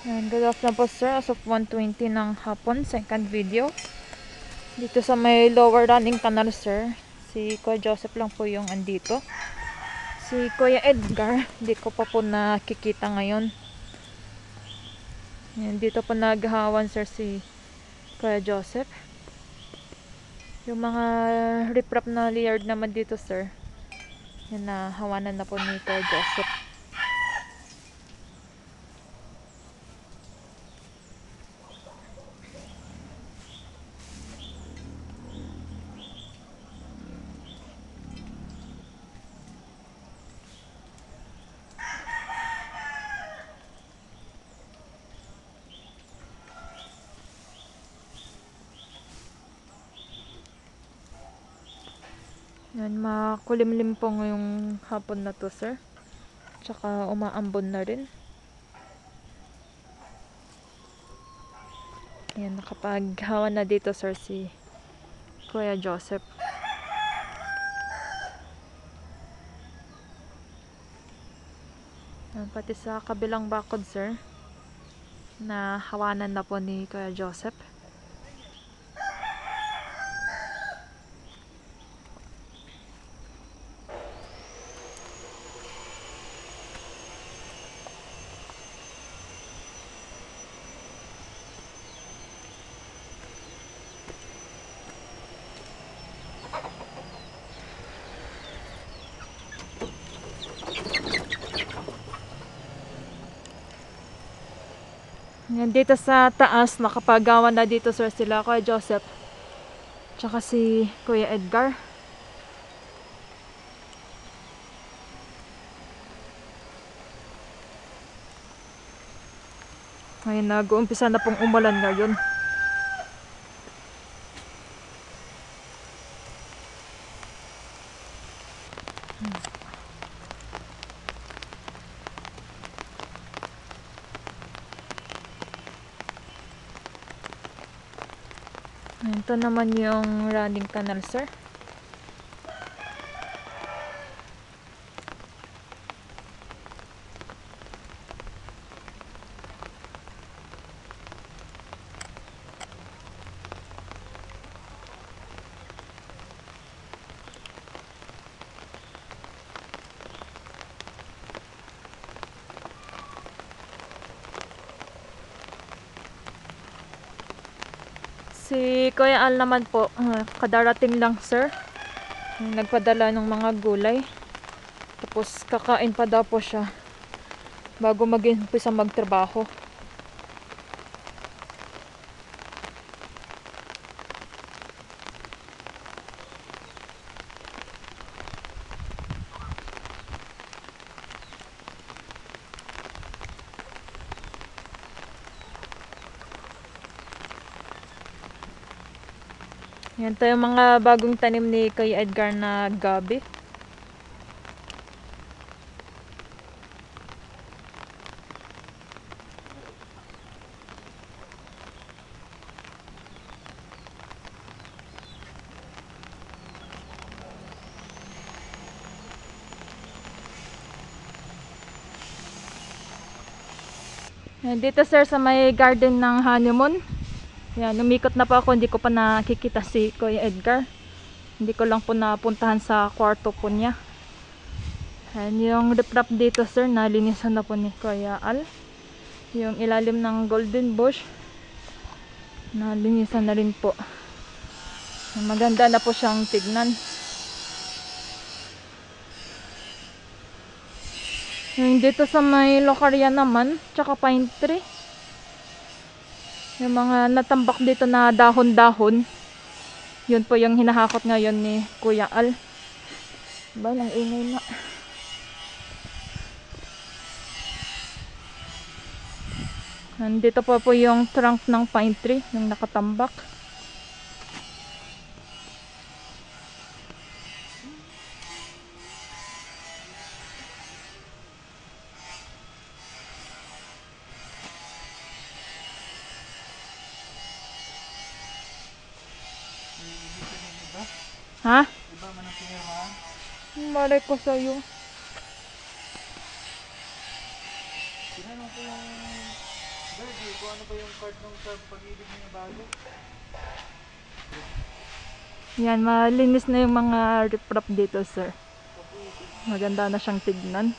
And good afternoon po sir, as of 1.20 ng hapon, second video. Dito sa may lower running canal sir, si Kuya Joseph lang po yung andito. Si Kuya Edgar, hindi ko pa po nakikita ngayon. Yan, dito po naghahawan sir si Kuya Joseph. Yung mga riprap na layered naman dito sir, yan na hawanan na po ni Kuya Joseph. Yan, makulimlim po ngayong hapon na to, sir. Tsaka umaambon na rin. Yan, nakapaghawa na dito, sir, si Kuya Joseph. Yan, pati sa kabilang bakod, sir, na hawanan na po ni Kuya Joseph. Dito sa taas, nakapagawa na dito sir sila, Kuya Joseph. Tsaka si Kuya Edgar. Ngayon, nag-uumpisa na pong umulan ngayon. Ito naman yung running canal, sir. Si Kuya Al naman po, ah, kadarating lang sir. Nagpadala ng mga gulay. Tapos kakain pa daw po siya bago mag-umpisa magtrabaho. Yan to yung mga bagong tanim ni Kuya Edgar na gabi. Dito sir sa may garden ng honeymoon. Yan, umikot na po ako, hindi ko pa nakikita si Kuya Edgar. Hindi ko lang po napuntahan sa kwarto po niya. Yan, yung riprap dito sir, nalinisan na po ni Kuya Al. Yung ilalim ng golden bush, nalinisan na rin po. Maganda na po siyang tignan. Yung dito sa may lokarya naman, tsaka pine tree. Yung mga natambak dito na dahon-dahon. Yun po yung hinahakot ngayon ni Kuya Al. Ba, nang ingay na. Nandito po po yung trunk ng pine tree, yung nakatambak. Ha? Iba man ang pinirmahan. Malay ko sa'yo. Tinanong ko yung kung ano ba yung card nung sa pag-ibig niya bago. Yan, malinis na yung mga riprap dito, sir. Maganda na siyang tignan.